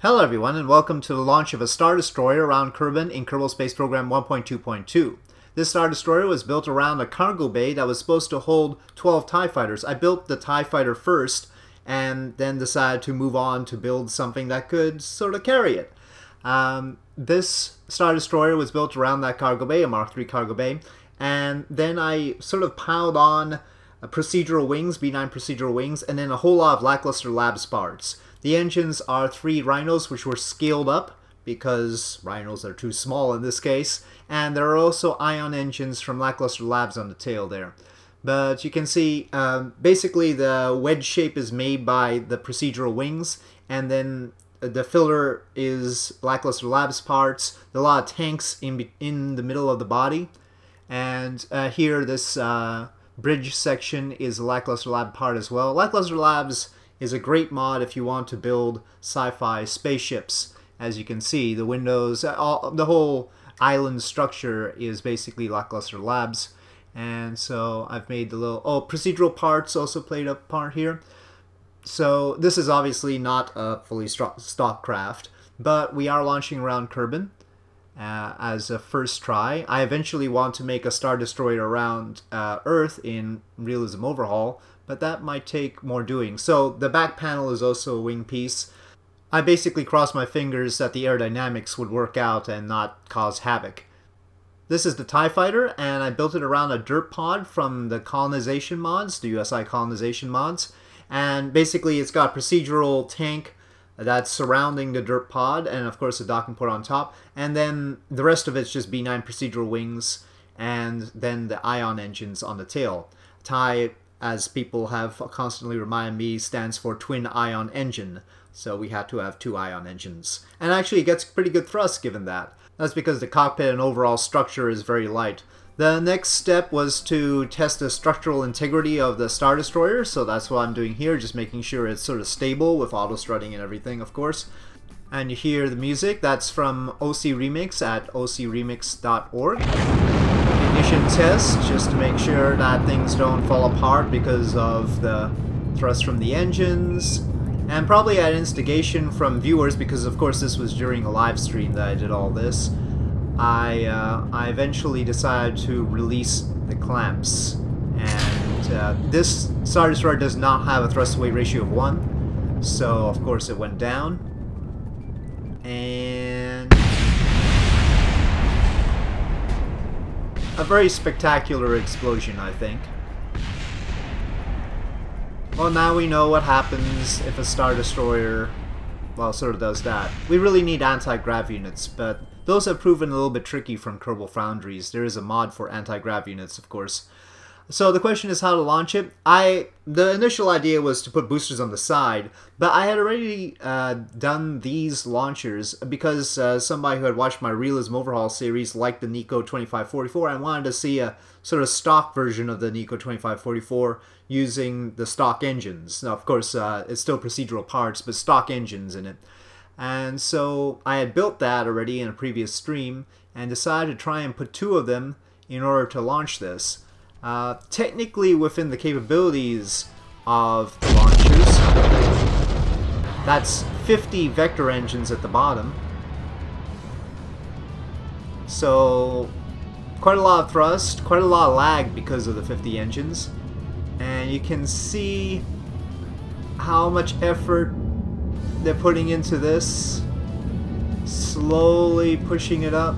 Hello everyone and welcome to the launch of a Star Destroyer around Kerbin in Kerbal Space Program 1.2.2. This Star Destroyer was built around a cargo bay that was supposed to hold 12 TIE fighters. I built the TIE fighter first and then decided to move on to build something that could sort of carry it. Um, this Star Destroyer was built around that cargo bay, a Mark III cargo bay, and then I sort of piled on procedural wings, B9 procedural wings, and then a whole lot of Lackluster Labs parts. The engines are three Rhinos, which were scaled up because Rhinos are too small in this case, and there are also ion engines from Lackluster Labs on the tail there. But you can see, um, basically the wedge shape is made by the procedural wings, and then the filler is Lackluster Labs parts. There are a lot of tanks in, in the middle of the body, and uh, here this uh, bridge section is a Lackluster Lab part as well. Lackluster Labs is a great mod if you want to build sci-fi spaceships. As you can see, the windows, all, the whole island structure is basically Lackluster Labs. And so I've made the little, oh, procedural parts also played a part here. So this is obviously not a fully stock craft, but we are launching around Kerbin uh, as a first try. I eventually want to make a Star Destroyer around uh, Earth in Realism Overhaul, but that might take more doing. So the back panel is also a wing piece. I basically crossed my fingers that the aerodynamics would work out and not cause havoc. This is the TIE Fighter, and I built it around a dirt pod from the colonization mods, the USI colonization mods. And basically it's got procedural tank that's surrounding the dirt pod, and of course the docking port on top. And then the rest of it's just B9 procedural wings, and then the ion engines on the tail. TIE as people have constantly reminded me, stands for twin ion engine. So we had to have two ion engines. And actually it gets pretty good thrust given that. That's because the cockpit and overall structure is very light. The next step was to test the structural integrity of the Star Destroyer, so that's what I'm doing here, just making sure it's sort of stable with auto strutting and everything, of course. And you hear the music, that's from OC Remix at ocremix.org ignition test just to make sure that things don't fall apart because of the thrust from the engines and probably at instigation from viewers because of course this was during a live stream that I did all this. I, uh, I eventually decided to release the clamps and uh, this Star Destroyer does not have a thrust weight ratio of 1 so of course it went down. And a very spectacular explosion, I think. Well, now we know what happens if a Star Destroyer, well, sort of does that. We really need anti-grav units, but those have proven a little bit tricky from Kerbal Foundries. There is a mod for anti-grav units, of course. So the question is how to launch it. I the initial idea was to put boosters on the side, but I had already uh, done these launchers because uh, somebody who had watched my Realism Overhaul series liked the Nico 2544 and wanted to see a sort of stock version of the Nico 2544 using the stock engines. Now, of course, uh, it's still procedural parts, but stock engines in it. And so I had built that already in a previous stream and decided to try and put two of them in order to launch this. Uh, technically within the capabilities of the launchers. That's 50 vector engines at the bottom. So quite a lot of thrust, quite a lot of lag because of the 50 engines. And you can see how much effort they're putting into this. Slowly pushing it up.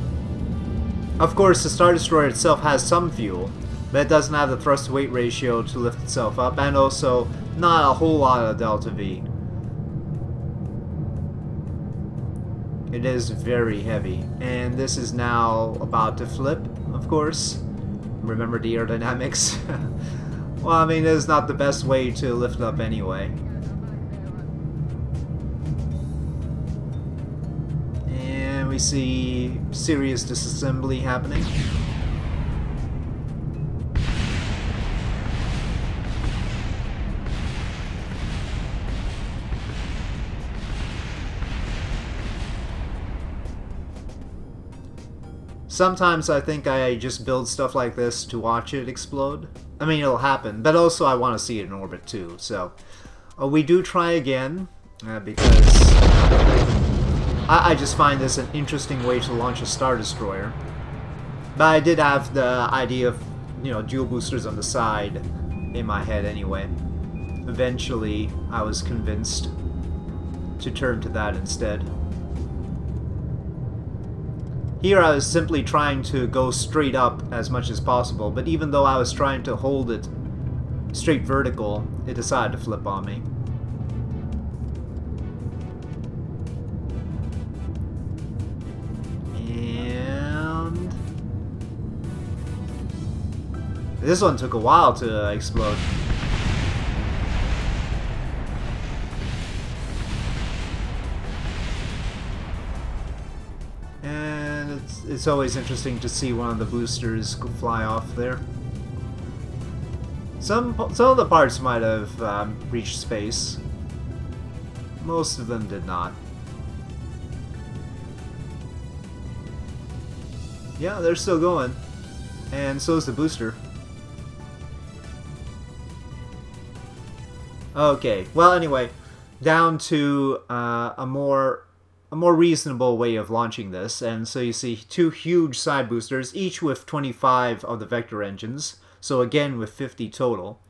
Of course, the Star Destroyer itself has some fuel, but it doesn't have the thrust to weight ratio to lift itself up, and also not a whole lot of delta V. It is very heavy, and this is now about to flip, of course. Remember the aerodynamics? well, I mean, it's not the best way to lift up anyway. And we see serious disassembly happening. Sometimes I think I just build stuff like this to watch it explode. I mean, it'll happen, but also I want to see it in orbit too, so... Uh, we do try again, uh, because I, I just find this an interesting way to launch a Star Destroyer. But I did have the idea of, you know, dual boosters on the side in my head anyway. Eventually, I was convinced to turn to that instead. Here I was simply trying to go straight up as much as possible, but even though I was trying to hold it straight vertical, it decided to flip on me. And... This one took a while to explode. It's, always interesting to see one of the boosters fly off there. Some, some of the parts might have um, reached space. Most of them did not. Yeah, they're still going. And so is the booster. Okay, well anyway, down to uh, a more a more reasonable way of launching this. And so you see two huge side boosters, each with 25 of the vector engines. So again, with 50 total.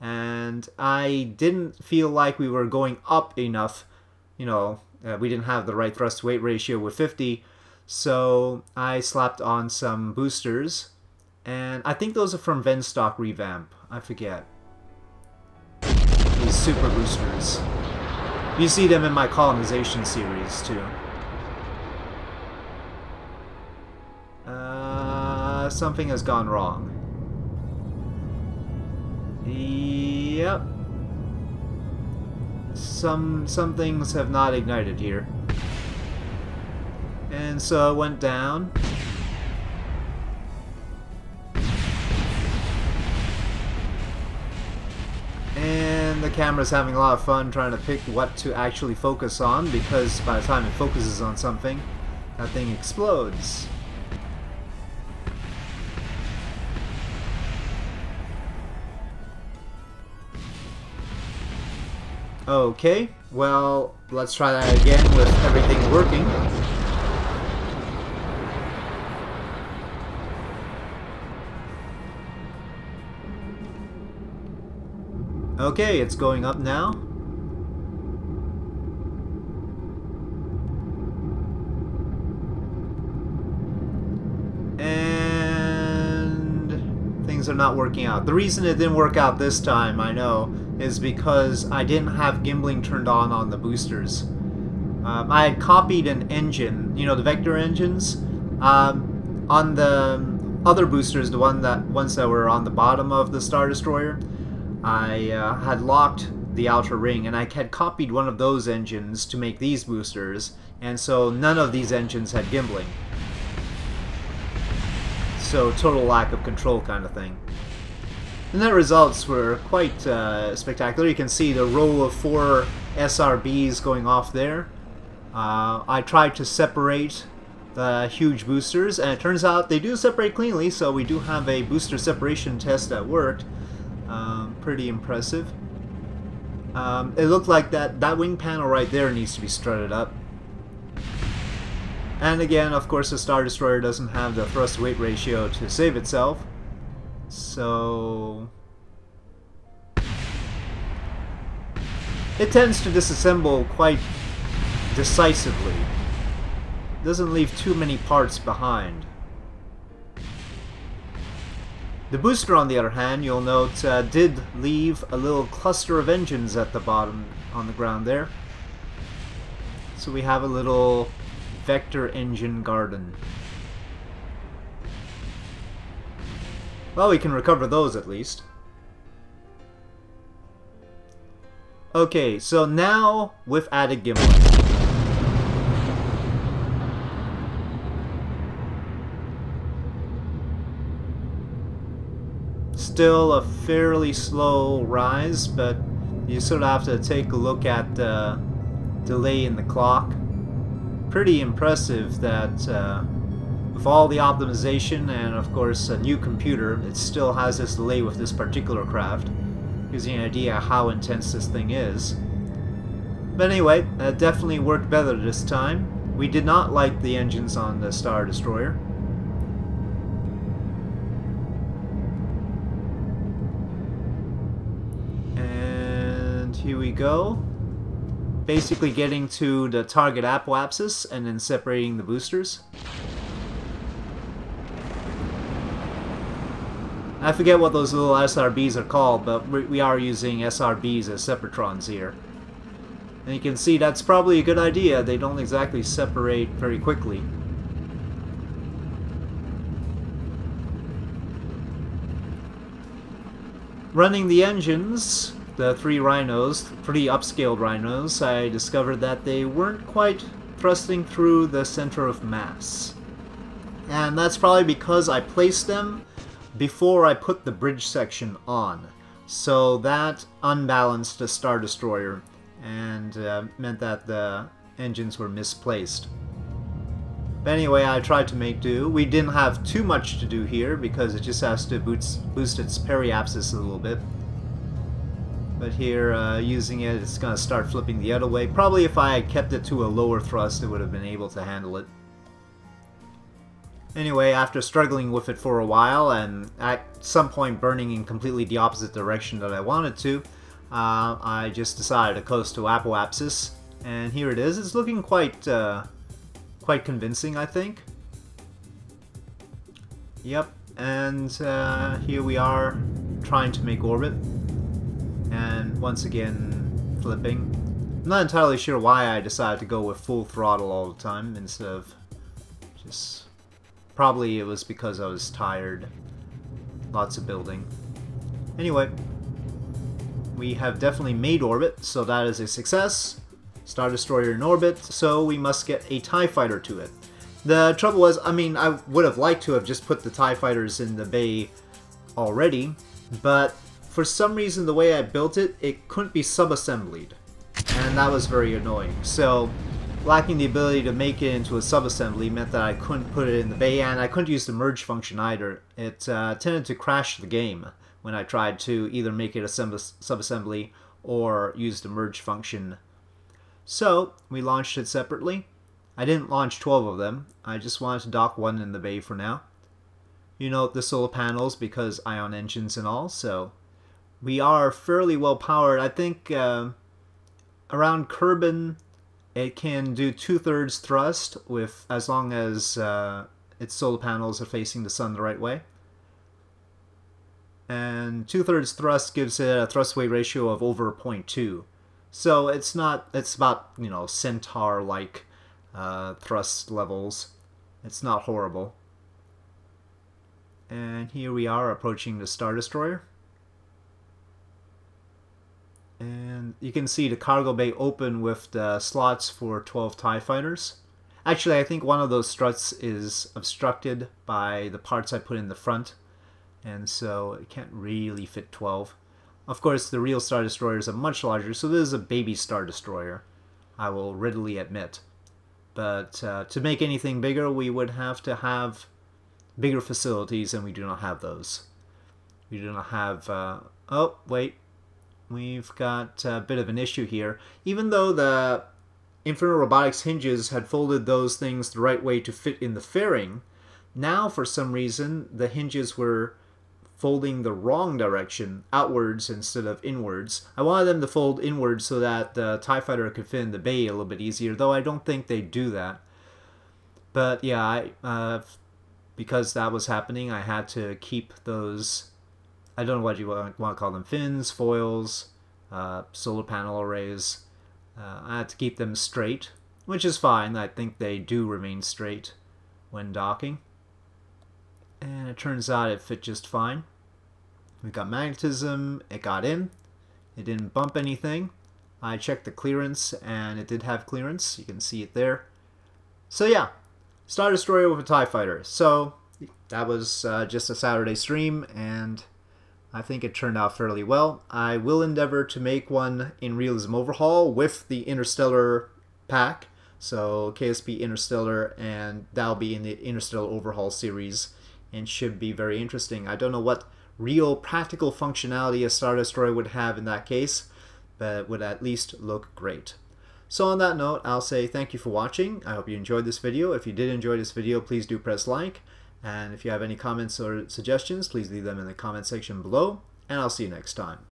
And I didn't feel like we were going up enough. You know, uh, we didn't have the right thrust weight ratio with 50. So I slapped on some boosters. And I think those are from Venstock Revamp. I forget. These super boosters. You see them in my colonization series, too. Uh, something has gone wrong. Yep. Some, some things have not ignited here. And so it went down. The camera's having a lot of fun trying to pick what to actually focus on because by the time it focuses on something, that thing explodes. Okay, well, let's try that again with everything working. Okay, it's going up now. And things are not working out. The reason it didn't work out this time, I know, is because I didn't have gimbling turned on on the boosters. Um, I had copied an engine, you know, the vector engines, um, on the other boosters, the one that ones that were on the bottom of the Star Destroyer. I uh, had locked the outer ring and I had copied one of those engines to make these boosters and so none of these engines had gimbling. So total lack of control kind of thing. And the net results were quite uh, spectacular. You can see the row of four SRBs going off there. Uh, I tried to separate the huge boosters and it turns out they do separate cleanly so we do have a booster separation test that worked. Um, pretty impressive. Um, it looked like that, that wing panel right there needs to be strutted up. And again, of course, the Star Destroyer doesn't have the thrust-weight ratio to save itself. So... It tends to disassemble quite decisively. Doesn't leave too many parts behind. The booster, on the other hand, you'll note, uh, did leave a little cluster of engines at the bottom on the ground there. So we have a little vector engine garden. Well, we can recover those at least. Okay, so now with added gimbal. Still a fairly slow rise, but you sort of have to take a look at the delay in the clock. Pretty impressive that uh, with all the optimization and of course a new computer, it still has this delay with this particular craft. Gives you an idea how intense this thing is. But anyway, that definitely worked better this time. We did not like the engines on the Star Destroyer. Here we go. Basically getting to the target apoapsis and then separating the boosters. I forget what those little SRBs are called, but we are using SRBs as separatrons here. And you can see that's probably a good idea. They don't exactly separate very quickly. Running the engines, the three rhinos, pretty upscaled rhinos, I discovered that they weren't quite thrusting through the center of mass. And that's probably because I placed them before I put the bridge section on. So that unbalanced the Star Destroyer and uh, meant that the engines were misplaced. But anyway, I tried to make do. We didn't have too much to do here because it just has to boost its periapsis a little bit. But here, uh, using it, it's going to start flipping the other way. Probably if I had kept it to a lower thrust, it would have been able to handle it. Anyway, after struggling with it for a while, and at some point burning in completely the opposite direction that I wanted to, uh, I just decided to coast to Apoapsis, and here it is. It's looking quite, uh, quite convincing, I think. Yep, and uh, here we are trying to make orbit, once again flipping. I'm not entirely sure why I decided to go with full throttle all the time instead of just... Probably it was because I was tired. Lots of building. Anyway, we have definitely made orbit, so that is a success. Star Destroyer in orbit, so we must get a TIE fighter to it. The trouble was, I mean, I would have liked to have just put the TIE fighters in the bay already, but for some reason the way I built it, it couldn't be sub-assembled, and that was very annoying. So, lacking the ability to make it into a sub-assembly meant that I couldn't put it in the bay, and I couldn't use the merge function either. It uh, tended to crash the game when I tried to either make it a subassembly or use the merge function. So we launched it separately. I didn't launch 12 of them. I just wanted to dock one in the bay for now. You note the solar panels because ion engines and all, so we are fairly well powered. I think uh, around Kerbin it can do two-thirds thrust with as long as uh, its solar panels are facing the sun the right way and two-thirds thrust gives it a thrust weight ratio of over 0.2. So it's not, it's about, you know, Centaur-like uh, thrust levels. It's not horrible. And here we are approaching the Star Destroyer. And you can see the cargo bay open with the slots for 12 TIE fighters. Actually, I think one of those struts is obstructed by the parts I put in the front and so it can't really fit 12. Of course, the real Star Destroyers are much larger, so this is a baby Star Destroyer, I will readily admit. But uh, to make anything bigger, we would have to have bigger facilities, and we do not have those. We do not have... Uh, oh, wait. We've got a bit of an issue here. Even though the Infernal Robotics hinges had folded those things the right way to fit in the fairing, now for some reason the hinges were folding the wrong direction, outwards instead of inwards. I wanted them to fold inwards so that the TIE fighter could fit in the bay a little bit easier, though I don't think they do that. But yeah, I, uh, because that was happening, I had to keep those, I don't know what you want, to call them, fins, foils, uh, solar panel arrays. Uh, I had to keep them straight, which is fine. I think they do remain straight when docking and it turns out it fit just fine. We got magnetism, it got in, it didn't bump anything. I checked the clearance and it did have clearance, you can see it there. So yeah, Star Destroyer with a TIE Fighter. So that was uh, just a Saturday stream and I think it turned out fairly well. I will endeavor to make one in Realism Overhaul with the Interstellar pack. So KSP Interstellar and that'll be in the Interstellar Overhaul series and should be very interesting. I don't know what real practical functionality a Star Destroyer would have in that case, but it would at least look great. So on that note, I'll say thank you for watching. I hope you enjoyed this video. If you did enjoy this video, please do press like. And if you have any comments or suggestions, please leave them in the comment section below. And I'll see you next time.